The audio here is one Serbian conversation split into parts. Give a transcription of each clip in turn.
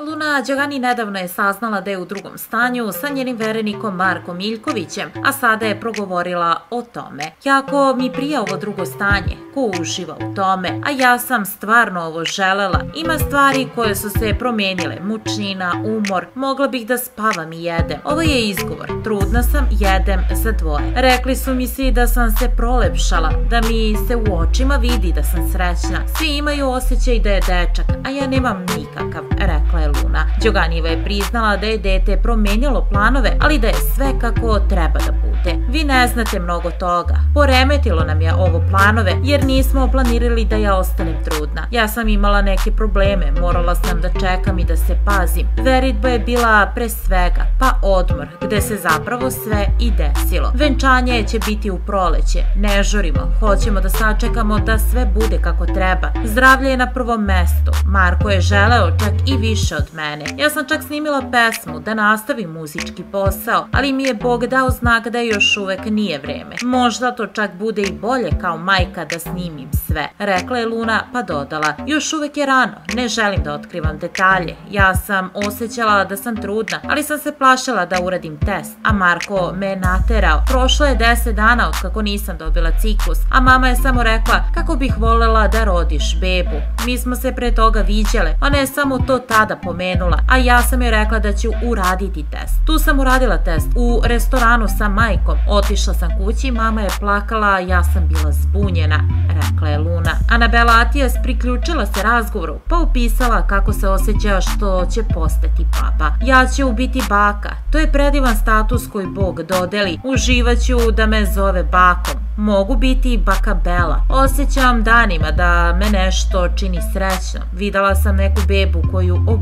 Luna Đogani nedavno je saznala da je u drugom stanju sa njenim verenikom Markom Miljkovićem, a sada je progovorila o tome. Jako mi prija ovo drugo stanje, ko uživa u tome, a ja sam stvarno ovo želela. Ima stvari koje su se promenile, mučnina, umor, mogla bih da spavam i jedem. Ovo je izgovor, trudna sam, jedem za dvoje. Rekli su mi svi da sam se prolepšala, da mi se u očima vidi da sam srećna. Svi imaju osjećaj da je dečak, a ja nemam nikakav, rekla je Luna. Đoganiva je priznala da je dete promenilo planove, ali da je sve kako treba da bude. Vi ne znate mnogo toga. Poremetilo nam je ovo planove, jer nismo planirali da ja ostanem trudna. Ja sam imala neke probleme, morala sam da čekam i da se pazim. Veritba je bila pre svega, pa odmor, gde se zapravo sve i desilo. Venčanje će biti u proleće, ne žurimo, hoćemo da sačekamo da sve bude kako treba. Zdravlje je na prvom mestu. Marko je želeo čak i više od mene. Ja sam čak snimila pesmu da nastavim muzički posao, ali mi je Bog dao znak da još uvek nije vreme. Možda to čak bude i bolje kao majka da snimim sve. Rekla je Luna pa dodala, još uvek je rano, ne želim da otkrivam detalje. Ja sam osjećala da sam trudna, ali sam se plašila da uradim test, a Marko me naterao. Prošlo je 10 dana od kako nisam dobila ciklus, a mama je samo rekla kako bih volela da rodiš bebu. Mi smo se pre toga viđale, ona je samo to tada pomenula, a ja sam joj rekla da ću uraditi test. Tu sam uradila test u restoranu sa majkom. Otišla sam kući, mama je plakala, ja sam bila zbunjena, rekla je Luna. Anabela Atijas priključila se razgovoru, pa upisala kako se osjeća što će postati papa. Ja ću biti baka, to je predivan status koji Bog dodeli. Uživaću da me zove bakom. Mogu biti i baka Bela. Osjećam danima da me nešto čini srećno. Videla sam neku bebu koju obožavam.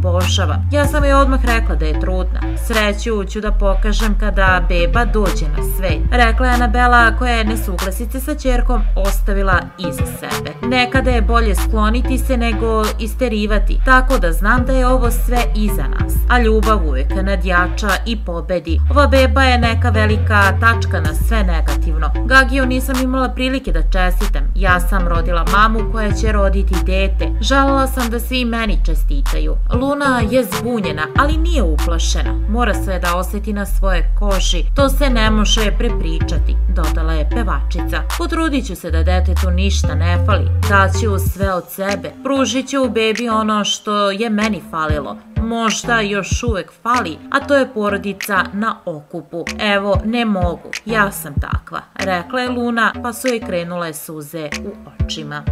Ja sam joj odmah rekla da je trudna. Sreću ću da pokažem kada beba dođe na svet. Rekla je Anabela koja je nesuglasice sa čerkom ostavila iza sebe. Nekada je bolje skloniti se nego isterivati, tako da znam da je ovo sve iza nas. A ljubav uvek nadjača i pobedi. Ova beba je neka velika tačka na sve negativno. Gagiju nisam imala prilike da čestitam. Ja sam rodila mamu koja će roditi dete. Žalala sam da svi meni čestitaju. Luna je zbunjena, ali nije uplašena. Mora sve da oseti na svoje koši. To se ne može prepričati, dodala je pevačica. Potrudit ću se da detetu ništa ne fali. Daću sve od sebe. Pružit ću bebi ono što je meni falilo možda još uvek fali, a to je porodica na okupu. Evo, ne mogu, ja sam takva, rekla je Luna, pa su joj krenule suze u očima.